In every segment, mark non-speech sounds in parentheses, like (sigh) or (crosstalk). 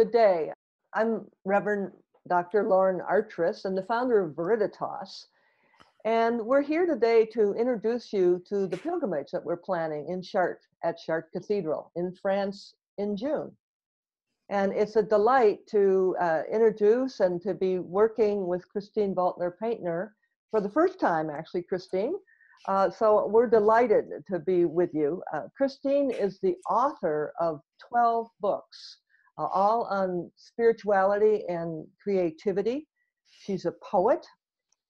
Good day. I'm Reverend Dr. Lauren Artress and the founder of Veriditas. And we're here today to introduce you to the pilgrimage that we're planning in Chartres at Chartres Cathedral in France in June. And it's a delight to uh, introduce and to be working with Christine Valters Paintner for the first time, actually, Christine. Uh, so we're delighted to be with you. Uh, Christine is the author of 12 books, all on spirituality and creativity. She's a poet.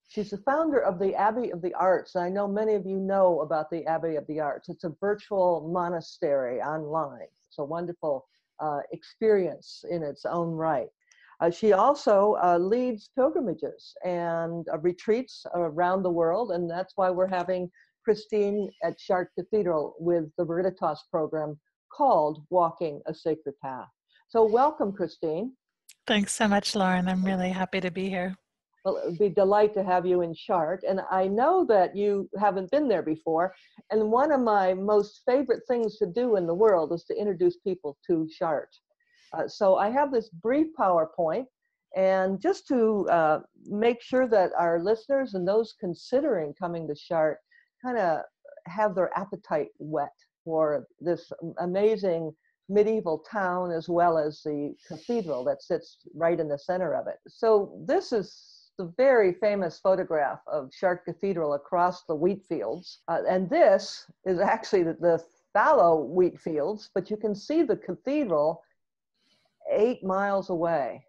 She's the founder of the Abbey of the Arts. I know many of you know about the Abbey of the Arts. It's a virtual monastery online. It's a wonderful uh, experience in its own right. Uh, she also uh, leads pilgrimages and uh, retreats around the world, and that's why we're having Christine at Chartres Cathedral with the Veriditas program called Walking a Sacred Path. So, welcome, Christine. Thanks so much, Lauren. I'm really happy to be here. Well, it would be a delight to have you in Chartres. And I know that you haven't been there before. And one of my most favorite things to do in the world is to introduce people to Chartres. Uh, so I have this brief PowerPoint. And just to uh, make sure that our listeners and those considering coming to Chartres kind of have their appetite whet for this amazing medieval town as well as the cathedral that sits right in the center of it. So this is the very famous photograph of Chartres Cathedral across the wheat fields. Uh, and this is actually the, the fallow wheat fields, but you can see the cathedral eight miles away.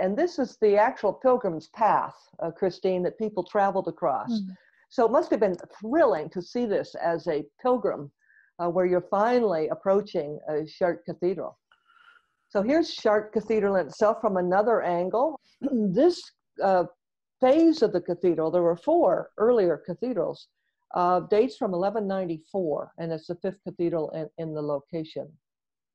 And this is the actual pilgrim's path, uh, Christine, that people traveled across. Mm. So it must have been thrilling to see this as a pilgrim, uh, where you're finally approaching uh, Chartres Cathedral. So here's Chartres Cathedral itself from another angle. (clears throat) this uh, phase of the cathedral, there were four earlier cathedrals, uh, dates from 1194, and it's the fifth cathedral in, in the location.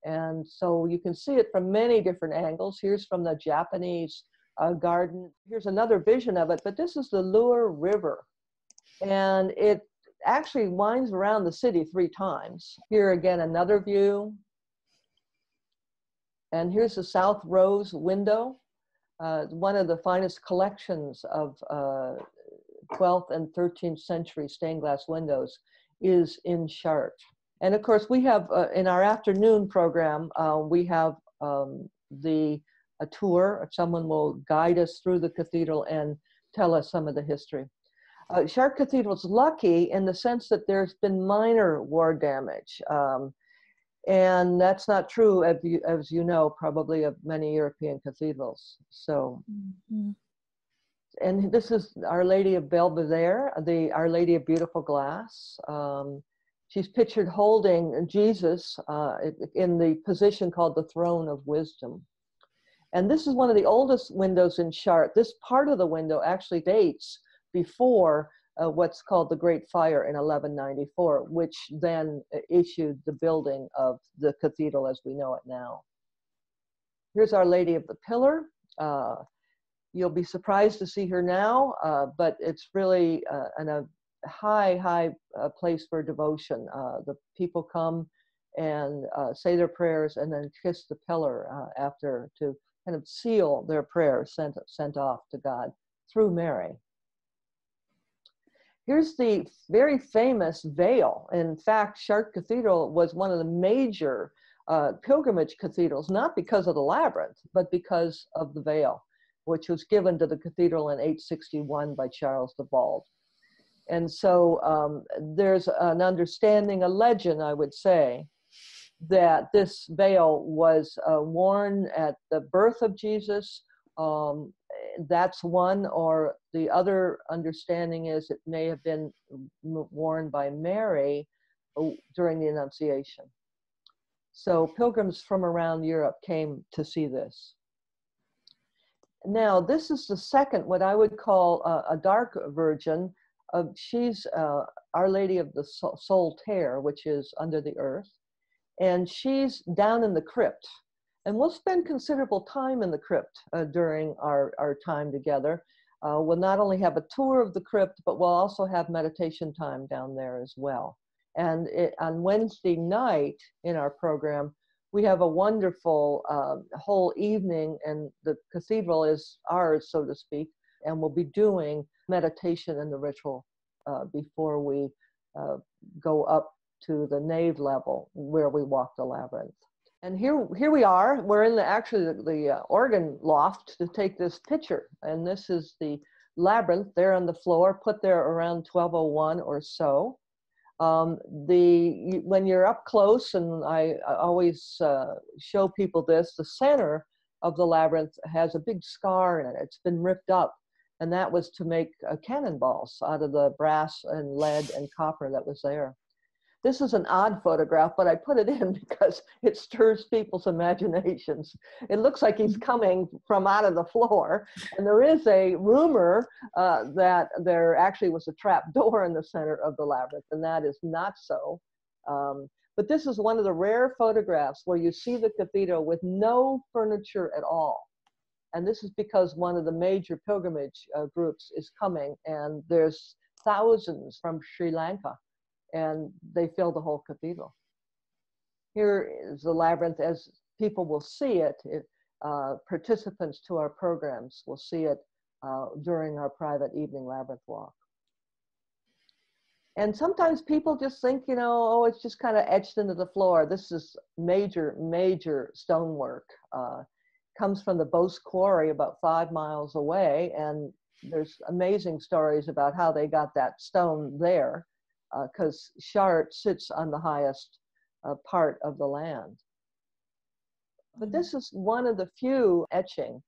And so you can see it from many different angles. Here's from the Japanese uh, garden. Here's another vision of it, but this is the Lure River. And it actually winds around the city three times. Here again, another view. And here's the South Rose window uh, one of the finest collections of uh, 12th and 13th century stained glass windows is in Chartres. And of course, we have uh, in our afternoon program, uh, we have um, the a tour. Someone will guide us through the cathedral and tell us some of the history. Uh, Chartres Cathedral is lucky in the sense that there's been minor war damage. Um, and that's not true as you, as you know probably of many european cathedrals so mm-hmm. and this is our lady of Belle Verrière the our lady of beautiful glass um, she's pictured holding jesus uh, in the position called the throne of wisdom and this is one of the oldest windows in Chartres. This part of the window actually dates before uh, what's called the Great Fire in 1194, which then uh, issued the building of the cathedral as we know it now. Here's Our Lady of the Pillar. Uh, you'll be surprised to see her now, uh, but it's really uh, an, a high, high uh, place for devotion. the people come and say their prayers and then kiss the pillar after to kind of seal their prayers sent, sent off to God through Mary. Here's the very famous veil. In fact, Chartres Cathedral was one of the major uh, pilgrimage cathedrals, not because of the labyrinth, but because of the veil, which was given to the cathedral in 861 by Charles the Bald. And so um, there's an understanding, a legend, I would say, that this veil was uh, worn at the birth of Jesus um, that's one, or the other understanding is it may have been worn by Mary uh, during the Annunciation. So pilgrims from around Europe came to see this. Now, this is the second, what I would call a, a dark virgin. She's uh, Our Lady of the Sous-Terre, which is under the earth. And she's down in the crypt. And we'll spend considerable time in the crypt uh, during our, our time together. Uh, we'll not only have a tour of the crypt, but we'll also have meditation time down there as well. And it, on Wednesday night in our program, we have a wonderful uh, whole evening, and the cathedral is ours, so to speak, and we'll be doing meditation and the ritual uh, before we uh, go up to the nave level where we walk the labyrinth. And here, here we are. We're in the actually the, the uh, organ loft to take this picture, and this is the labyrinth there on the floor, put there around 1201 or so. Um, the when you're up close, and I, I always uh, show people this, the center of the labyrinth has a big scar in it. It's been ripped up, and that was to make uh, cannonballs out of the brass and lead and copper that was there. This is an odd photograph, but I put it (laughs) in because it stirs people's imaginations. It looks like he's coming from out of the floor. And there is a rumor uh, that there actually was a trap (laughs) door in the center of the labyrinth, and that is not so. Um, but this is one of the rare photographs where you see the cathedral with no furniture at all. And this is because one of the major pilgrimage uh, groups is coming, and there's thousands from Sri Lanka and they fill the whole cathedral. Here is the labyrinth as people will see it. it uh, participants to our programs will see it uh, during our private evening labyrinth walk. And sometimes people just think, you know, oh, it's just kind of etched into the floor. This is major, major stonework. Uh, comes from the Bose Quarry about five miles away, and there's amazing stories about how they got that stone there because uh, sits on the highest uh, part of the land. But this is one of the few etching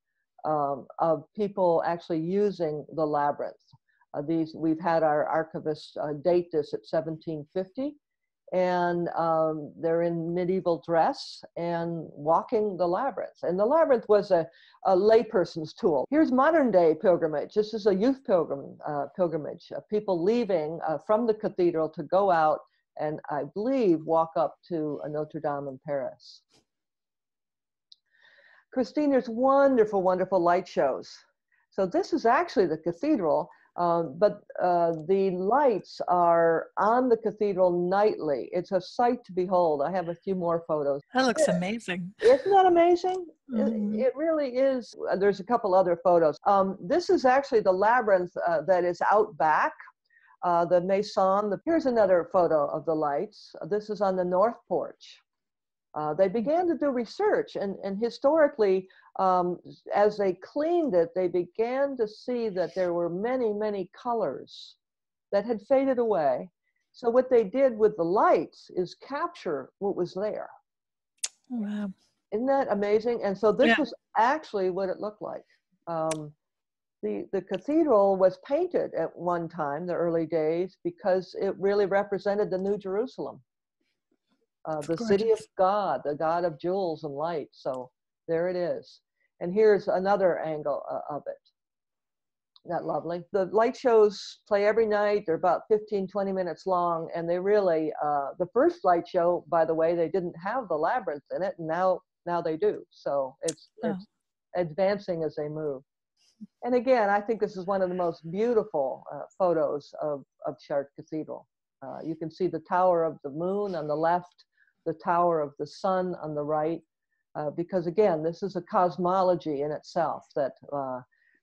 um, of people actually using the labyrinth. Uh, these we've had our archivists uh, date this at 1750, and um, they're in medieval dress and walking the labyrinth. And the labyrinth was a, a layperson's tool. Here's modern day pilgrimage. This is a youth pilgrim, uh, pilgrimage, uh, people leaving uh, from the cathedral to go out and I believe walk up to Notre Dame in Paris. Christine, there's wonderful, wonderful light shows. So this is actually the cathedral, um, but uh, the lights are on the cathedral nightly. It's a sight to behold. I have a few more photos. That looks amazing. Isn't that amazing? Mm-hmm. It, it, really is. Uh, there's a couple other photos. Um, this is actually the labyrinth uh, that is out back. Uh, the Maison. The, here's another photo of the lights. This is on the north porch. Uh, they began to do research, and, and historically, um, as they cleaned it, they began to see that there were many, many colors that had faded away. So, what they did with the lights is capture what was there. Wow. Isn't that amazing? And so, this yeah. was actually what it looked like. Um, the, the cathedral was painted at one time, the early days, because it really represented the New Jerusalem uh, the city of God, the God of jewels and light. So there it is. And here's another angle uh, of it. That lovely. The light shows play every night. They're about 15, 20 minutes long. And they really, uh, the first light show, by the way, they didn't have the labyrinth in it. And now, now they do. So it's, oh. it's advancing as they move. And again, I think this is one of the most beautiful uh, photos of, of Chartres Cathedral. Uh, you can see the Tower of the Moon on the left, the Tower of the Sun on the right, uh, because again, this is a cosmology in itself that uh,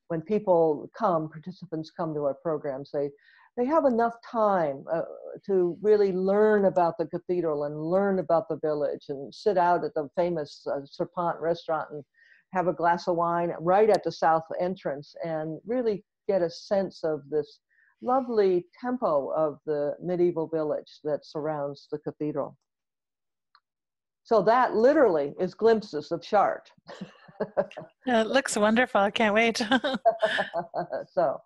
when people come, participants come to our programs, they, they have enough time uh, to really learn about the cathedral and learn about the village and sit out at the famous uh, Serpent restaurant and have a glass of wine right at the south entrance and really get a sense of this lovely tempo of the medieval village that surrounds the cathedral. So that literally is glimpses of Chartres. (laughs) yeah, it looks wonderful. I can't wait. (laughs) (laughs) so,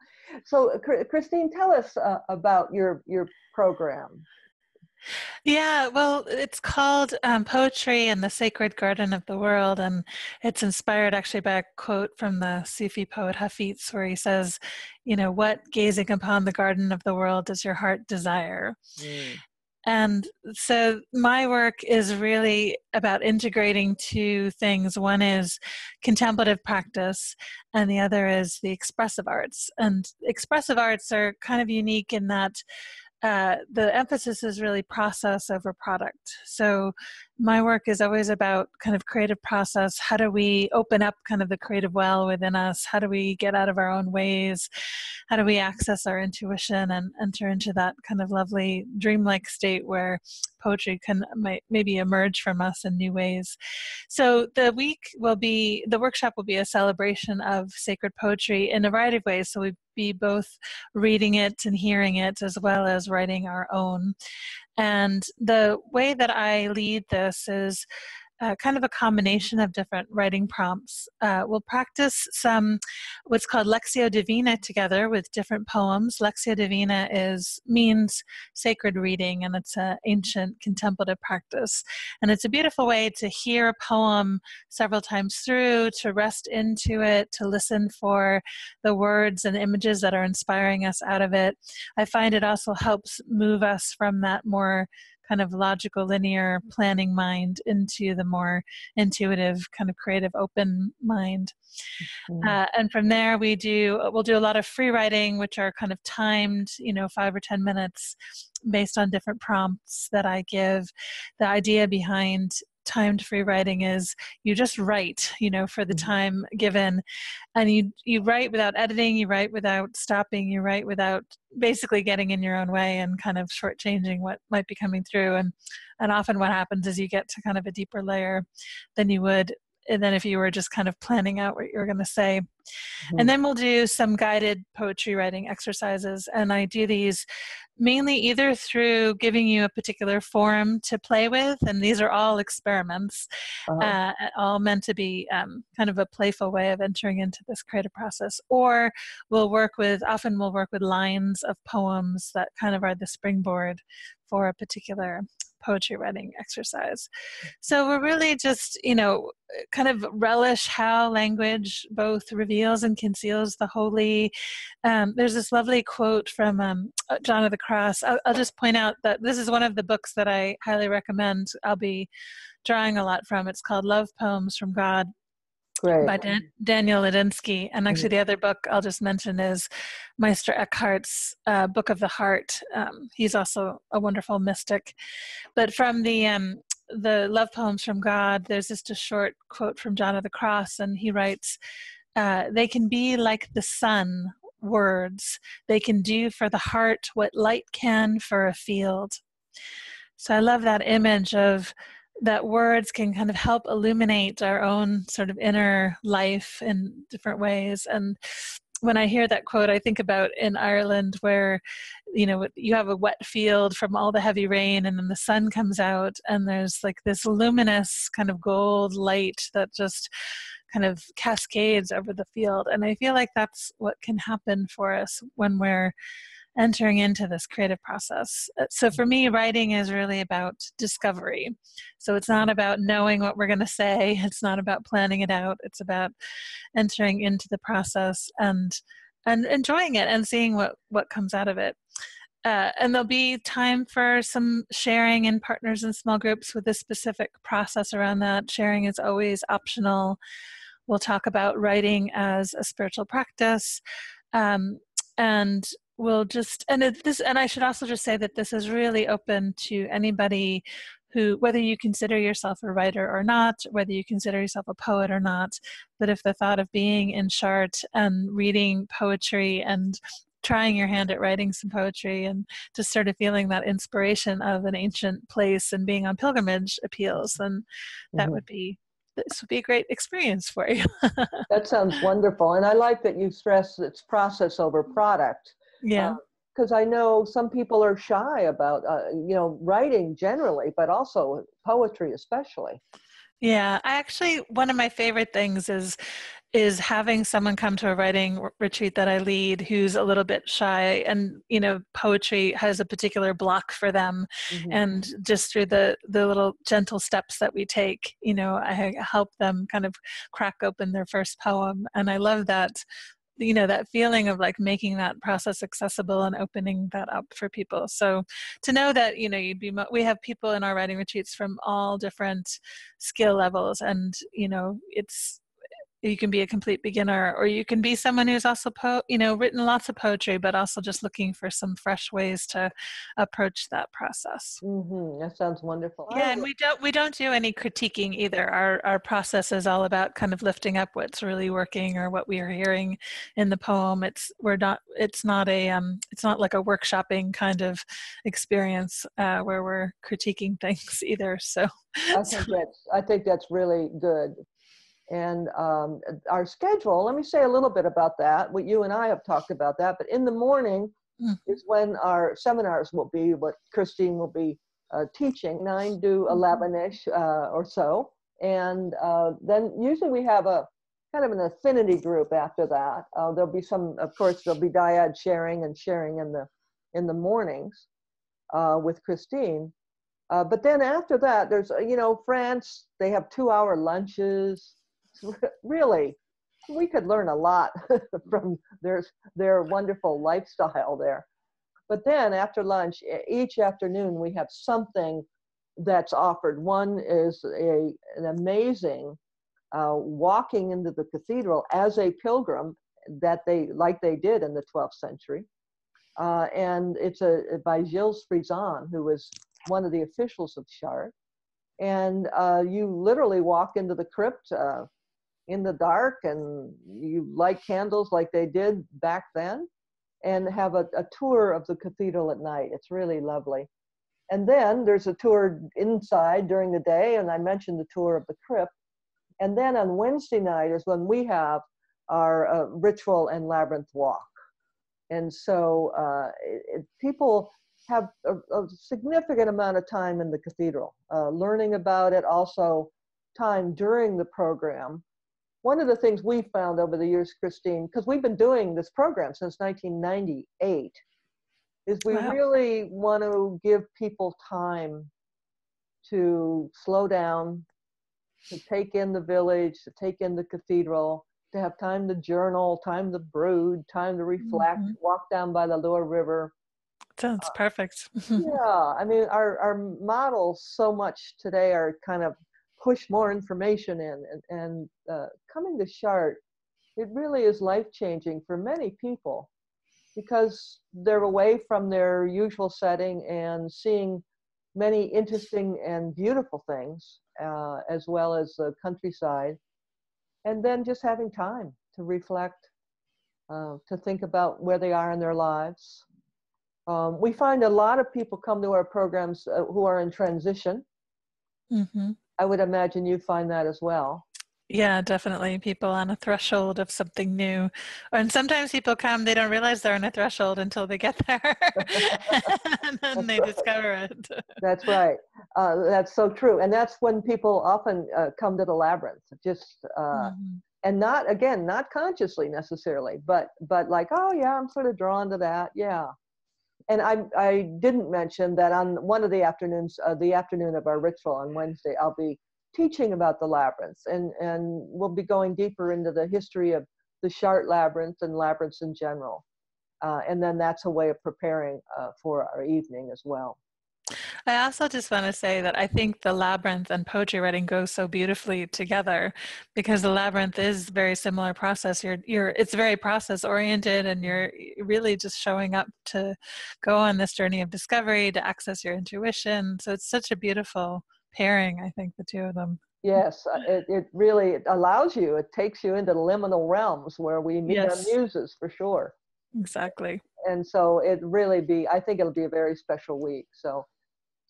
so Christine, tell us uh, about your your program. Yeah, well, it's called um, Poetry in the Sacred Garden of the World, and it's inspired actually by a quote from the Sufi poet Hafiz, where he says, You know, what gazing upon the garden of the world does your heart desire? Mm. And so my work is really about integrating two things. One is contemplative practice, and the other is the expressive arts. And expressive arts are kind of unique in that uh, the emphasis is really process over product. So my work is always about kind of creative process. How do we open up kind of the creative well within us? How do we get out of our own ways? How do we access our intuition and enter into that kind of lovely dreamlike state where poetry can might maybe emerge from us in new ways. So the week will be the workshop will be a celebration of sacred poetry in a variety of ways. So we be both reading it and hearing it as well as writing our own. And the way that I lead this is uh, kind of a combination of different writing prompts. Uh, we'll practice some what's called Lectio Divina together with different poems. Lectio Divina is means sacred reading, and it's an ancient contemplative practice. And it's a beautiful way to hear a poem several times through, to rest into it, to listen for the words and images that are inspiring us out of it. I find it also helps move us from that more kind of logical, linear planning mind into the more intuitive, kind of creative, open mind. Mm-hmm. Uh, and from there, we do we'll do a lot of free writing, which are kind of timed, you know, five or ten minutes, based on different prompts that I give. The idea behind timed free writing is you just write you know for the mm-hmm. time given and you you write without editing you write without stopping you write without basically getting in your own way and kind of shortchanging what might be coming through and and often what happens is you get to kind of a deeper layer than you would and then if you were just kind of planning out what you were going to say mm-hmm. and then we'll do some guided poetry writing exercises and i do these mainly either through giving you a particular form to play with and these are all experiments uh-huh. uh, all meant to be um, kind of a playful way of entering into this creative process or we'll work with often we'll work with lines of poems that kind of are the springboard for a particular poetry writing exercise. So we're really just, you know, kind of relish how language both reveals and conceals the holy. Um, there's this lovely quote from um, uh, John of the Cross. I'll, I'll just point out that this is one of the books that I highly recommend. I'll be drawing a lot from. It's called Love Poems from God By Dan- Daniel Ladinsky. And actually, mm-hmm. the other book I'll just mention is Meister Eckhart's uh, Book of the Heart. Um, he's also a wonderful mystic. But from the um, the love poems from God, there's just a short quote from John of the Cross, and he writes, uh, "They can be like the sun." Words they can do for the heart what light can for a field. So I love that image of that words can kind of help illuminate our own sort of inner life in different ways and when I hear that quote, I think about in Ireland where, you know, you have a wet field from all the heavy rain and then the sun comes out and there's like this luminous kind of gold light that just kind of cascades over the field. And I feel like that's what can happen for us when we're entering into this creative process. Uh, so for me, writing is really about discovery. So it's not about knowing what we're going to say, (laughs) it's not about planning it out, it's about entering into the process and and enjoying it and seeing what what comes out of it. Uh, and there'll be time for some sharing in partners and small groups with a specific process around that. Sharing is always optional. We'll talk about writing as a spiritual practice. Um, and we'll just and it, this and i should also just say that this is really open to anybody who whether you consider yourself a writer or not whether you consider yourself a poet or not but if the thought of being in Chartres and reading poetry and trying your hand at writing some poetry and just sort of feeling that inspiration of an ancient place and being on pilgrimage appeals then that mm-hmm. would be this would be a great experience for you. (laughs) that sounds wonderful. And I like that you stress it's process over product yeah. Because uh, I know some people are shy about, uh, you know, writing generally, but also poetry especially. Yeah, I actually one of my favorite things is is having someone come to a writing retreat that I lead who's a little bit shy and you know poetry has a particular block for them mm-hmm. and just through the the little gentle steps that we take you know I help them kind of crack open their first poem and I love that you know that feeling of like making that process accessible and opening that up for people. So to know that you know you'd be we have people in our writing retreats from all different skill levels and you know it's you can be a complete beginner or you can be someone who's also po- you know written lots of poetry but also just looking for some fresh ways to approach that process. Mm-hmm. that sounds wonderful. Yeah and we don't we don't do any critiquing either. Our our process is all about kind of lifting up what's really working or what we are hearing in the poem. It's we're not it's not a um it's not like a workshopping kind of experience uh, where we're critiquing (laughs) things either so. I think that's I think that's really good and um, our schedule. Let me say a little bit about that. What you and I have talked about that, but in the morning mm. is when our seminars will be. What Christine will be uh, teaching, nine to mm-hmm. eleven ish uh, or so, and uh, then usually we have a kind of an affinity group after that. Uh, there'll be some, of course, there'll be dyad sharing and sharing in the in the mornings uh, with Christine. Uh, but then after that, there's, you know, France, they have two hour lunches (laughs) really, we could learn a lot (laughs) from their, their wonderful lifestyle there. But then after lunch, each afternoon, we have something that's offered. One is a, an amazing uh, walking into the cathedral as a pilgrim that they, like they did in the 12th century. Uh, and it's a, by Gilles Frizon, who was one of the officials of Chartres. And uh, you literally walk into the crypt uh, in the dark and you light candles like they did back then and have a, a tour of the cathedral at night. It's really lovely. And then there's a tour inside during the day, and I mentioned the tour of the crypt. And then on Wednesday night is when we have our uh, ritual and labyrinth walk. And so uh, it, people have a, a, significant amount of time in the cathedral, uh, learning about it, also time during the program one of the things we found over the years, Christine, because we've been doing this program since 1998, is we wow. really want to give people time to slow down, to take in the village, to take in the cathedral, to have time to journal, time to brood, time to reflect, mm-hmm. walk down by the Loire River. Sounds uh, perfect. (laughs) yeah, I mean, our, our models so much today are kind of push more information in. And, and uh, coming to Chartres, it really is life changing for many people because they're away from their usual setting and seeing many interesting and beautiful things, uh, as well as the countryside. And then just having time to reflect, uh, to think about where they are in their lives. Um, we find a lot of people come to our programs uh, who are in transition. Mm-hmm. I would imagine you find that as well. Yeah, definitely. People on a threshold of something new. And sometimes people come, they don't realize they're on a threshold until they get there. (laughs) and then they discover it. that's right. Uh, that's so true. And that's when people often uh, come to the labyrinth, just, uh, mm-hmm. and not, again, not consciously necessarily, but, but like, oh yeah, I'm sort of drawn to that. Yeah and I, I didn't mention that on one of the afternoons, uh, the afternoon of our ritual on Wednesday, I'll be teaching about the labyrinths, and, and we'll be going deeper into the history of the Chartres labyrinth and labyrinths in general. Uh, and then that's a way of preparing uh, for our evening as well. I also just want to say that I think the labyrinth and poetry writing go so beautifully together because the labyrinth is very similar process. You're you're it's very process oriented and you're really just showing up to go on this journey of discovery to access your intuition. So it's such a beautiful pairing, I think, the two of them. Yes, uh, it, it really allows you, it takes you into the liminal realms where we meet yes. our muses for sure. Exactly. And so it really be, I think it'll be a very special week. So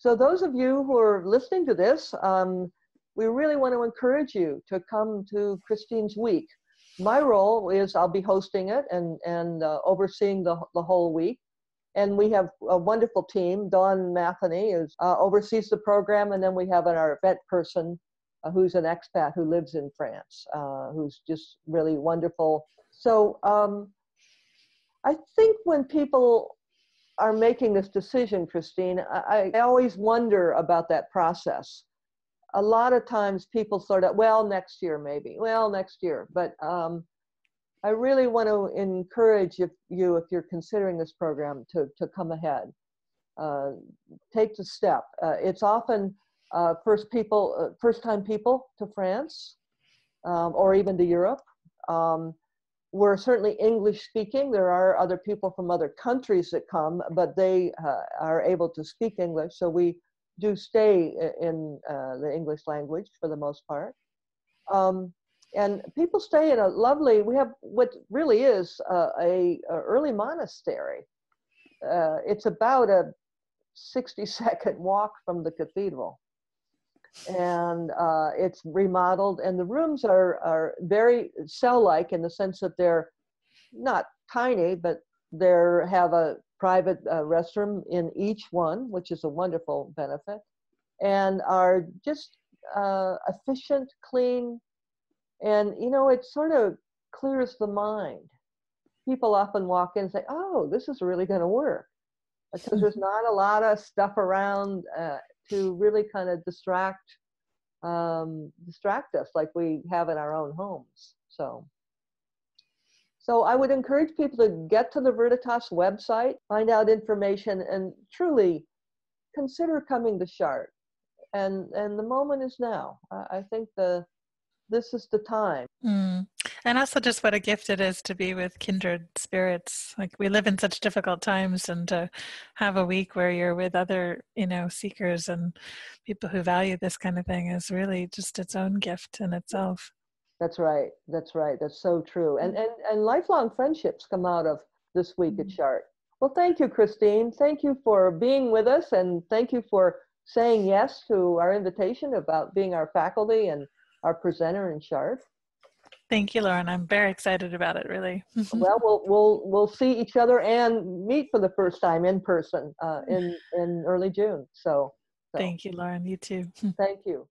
so those of you who are listening to this, um, we really want to encourage you to come to Christine's Week. My role is I'll be hosting it and, and uh, overseeing the, the whole week. And we have a wonderful team. Dawn Matheny is, uh, oversees the program, and then we have our event person uh, who's an expat who lives in France, uh, who's just really wonderful. So um, I think when people are making this decision, Christine, I, I always wonder about that process. A lot of times people sort of, well, next year maybe, well, next year. But um, I really want to encourage if you, if you're considering this program, to, to come ahead. Uh, take the step. Uh, it's often uh, first people, uh, first time people to France. um, or even to Europe. Um, we're certainly English speaking. There are other people from other countries that come, but they uh, are able to speak English. So we do stay in uh, the English language for the most part. Um, and people stay in a lovely, we have what really is uh, a, a, early monastery. Uh, it's about a 60 second walk from the cathedral and uh, it's remodeled and the rooms are, are very cell-like in the sense that they're not tiny but they have a private uh, restroom in each one which is a wonderful benefit and are just uh, efficient clean and you know it sort of clears the mind. People often walk in and say oh this is really going to work because (laughs) there's not a lot of stuff around uh, to really kind of distract um, distract us like we have in our own homes. So, so I would encourage people to get to the Veriditas website, find out information, and truly consider coming to Chartres. And and the moment is now. I, I think the this is the time. Mm. And also, just what a gift it is to be with kindred spirits. Like we live in such difficult times, and to have a week where you're with other, you know, seekers and people who value this kind of thing is really just its own gift in itself. That's right. That's right. That's so true. And and and lifelong friendships come out of this week at mm. Chartres. Well, thank you, Christine. Thank you for being with us, and thank you for saying yes to our invitation about being our faculty and our presenter in Chartres. Thank you, Lauren. I'm very excited about it, really. well, we'll we'll we'll see each other and meet for the first time in person uh, in in early June. So, so. Thank you, Lauren. You too. (laughs) Thank you.